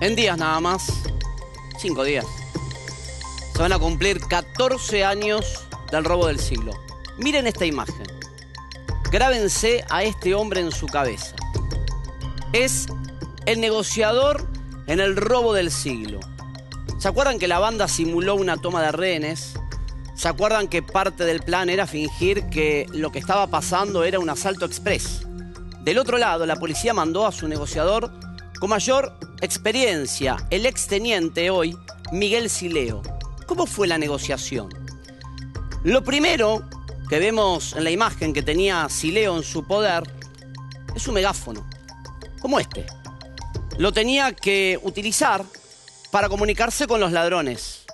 En días nada más, cinco días, se van a cumplir 14 años del robo del siglo. Miren esta imagen. Grábense a este hombre en su cabeza. Es el negociador en el robo del siglo. ¿Se acuerdan que la banda simuló una toma de rehenes? ¿Se acuerdan que parte del plan era fingir que lo que estaba pasando era un asalto express? Del otro lado, la policía mandó a su negociador con mayor experiencia, el exteniente hoy, Miguel Sileo. ¿Cómo fue la negociación? Lo primero que vemos en la imagen que tenía Sileo en su poder es un megáfono, como este. Lo tenía que utilizar para comunicarse con los ladrones.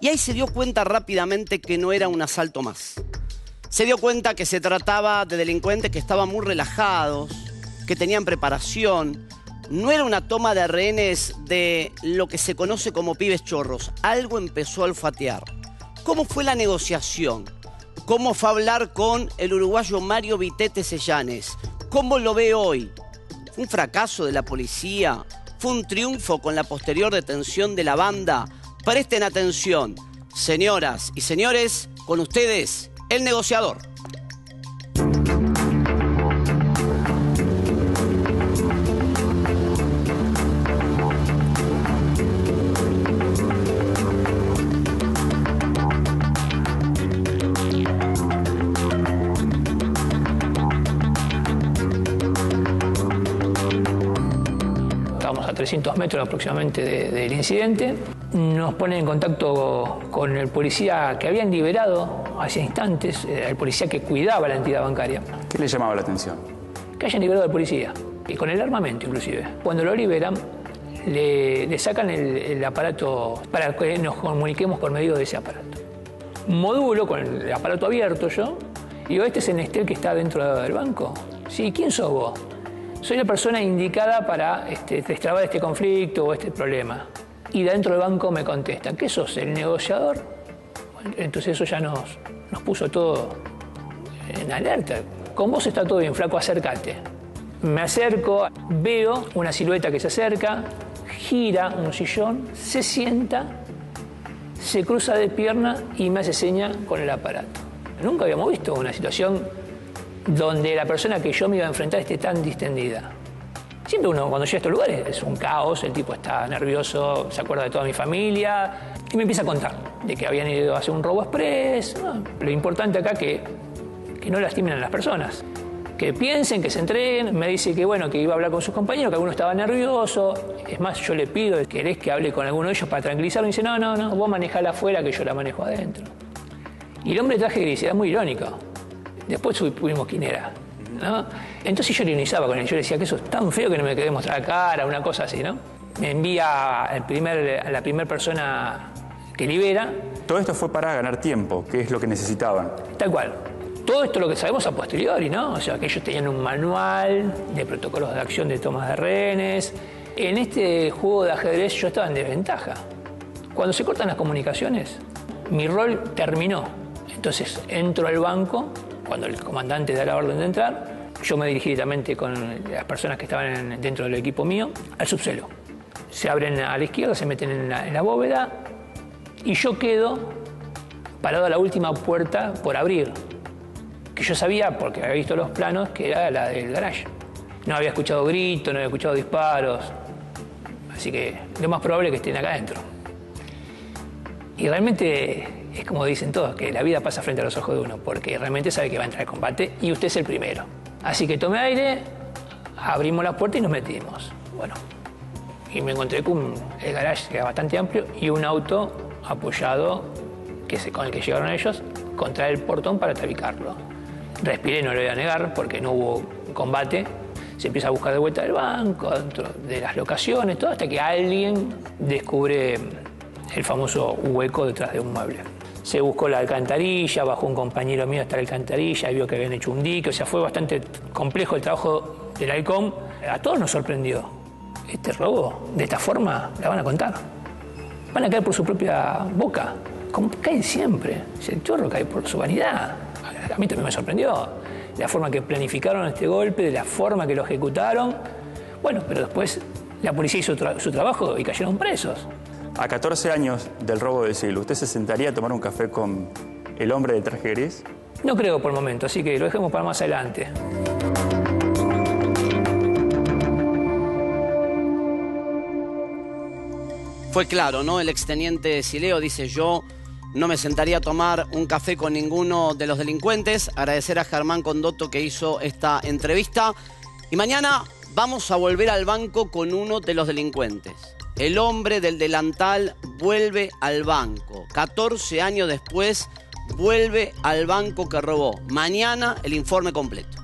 Y ahí se dio cuenta rápidamente que no era un asalto más. Se dio cuenta que se trataba de delincuentes que estaban muy relajados, que tenían preparación, no era una toma de rehenes de lo que se conoce como pibes chorros. Algo empezó a olfatear. ¿Cómo fue la negociación? ¿Cómo fue hablar con el uruguayo Mario Vitete Sellanes? ¿Cómo lo ve hoy? ¿Fue un fracaso de la policía? ¿Fue un triunfo con la posterior detención de la banda? Presten atención. Señoras y señores, con ustedes, el negociador. 300 metros aproximadamente de- del incidente. Nos ponen en contacto con el policía que habían liberado hace instantes, eh, el policía que cuidaba la entidad bancaria. ¿Qué le llamaba la atención? que hayan liberado al policía, y con el armamento inclusive. Cuando lo liberan, le, le sacan el, el aparato para que nos comuniquemos por medio de ese aparato. Modulo con el aparato abierto yo, y digo, este es el Nestel que está dentro del banco. Sí, ¿quién sos vos? Soy la persona indicada para este, destrabar este conflicto o este problema. Y dentro del banco me contestan, ¿qué sos? ¿El negociador? Entonces eso ya nos, nos puso todo en alerta. Con vos está todo bien, flaco, acércate. Me acerco, veo una silueta que se acerca, gira un sillón, se sienta, se cruza de pierna y me hace seña con el aparato. Nunca habíamos visto una situación donde la persona que yo me iba a enfrentar esté tan distendida. Siempre uno cuando llega a estos lugares es un caos, el tipo está nervioso, se acuerda de toda mi familia y me empieza a contar de que habían ido a hacer un robo express. ¿no? Lo importante acá que, que no lastimen a las personas, que piensen, que se entreguen. Me dice que bueno, que iba a hablar con sus compañeros, que alguno estaba nervioso. Es más, yo le pido, ¿querés que hable con alguno de ellos para tranquilizarlo? Y dice, no, no, no, vos manejala afuera que yo la manejo adentro. Y el hombre traje gris, era muy irónico. Después supimos quién era. ¿no? Entonces yo ironizaba con él. Yo le decía que eso es tan feo que no me quedé mostrar la cara, una cosa así, ¿no? Me envía el primer, a la primera persona que libera, Todo esto fue para ganar tiempo, que es lo que necesitaban. tal cual. Todo esto lo que sabemos a posteriori, ¿no? O sea, que ellos tenían un manual de protocolos de acción de tomas de rehenes. En este juego de ajedrez yo estaba en desventaja. Cuando se cortan las comunicaciones, mi rol terminó. Entonces entro al banco, cuando el comandante da la orden de entrar, yo me dirigí directamente con las personas que estaban en- dentro del equipo mío al subsuelo. Se abren a la izquierda, se meten en la, en la bóveda y yo quedo parado a la última puerta por abrir, que yo sabía, porque había visto los planos, que era la del garage. No había escuchado gritos, no había escuchado disparos, así que lo más probable es que estén acá adentro. Y realmente es como dicen todos, que la vida pasa frente a los ojos de uno, porque realmente sabe que va a entrar al combate y usted es el primero. Así que tomé aire, abrimos la puerta y nos metimos. Bueno, y me encontré con el garage que era bastante amplio y un auto apoyado que con el que llegaron ellos contra el portón para tabicarlo. Respiré, no lo voy a negar, porque no hubo combate. Se empieza a buscar de vuelta del banco, de las locaciones, todo, hasta que alguien descubre el famoso hueco detrás de un mueble. Se buscó la alcantarilla, bajó un compañero mío hasta la alcantarilla y vio que habían hecho un dique, o sea, fue bastante complejo el trabajo del halcón. A todos nos sorprendió. Este robo, de esta forma, la van a contar. Van a caer por su propia boca, como caen siempre. Si El chorro cae por su vanidad. A mí también me sorprendió la forma que planificaron este golpe, de la forma que lo ejecutaron. Bueno, pero después La policía hizo su trabajo y cayeron presos. A 14 años del robo del siglo, ¿usted se sentaría a tomar un café con el hombre de traje gris? No creo por el momento, así que lo dejemos para más adelante. Fue claro, ¿no? El exteniente Sileo dice yo no me sentaría a tomar un café con ninguno de los delincuentes. Agradecer a Germán Condotto que hizo esta entrevista. Y mañana vamos a volver al banco con uno de los delincuentes. El hombre del delantal vuelve al banco. 14 años después vuelve al banco que robó. Mañana el informe completo.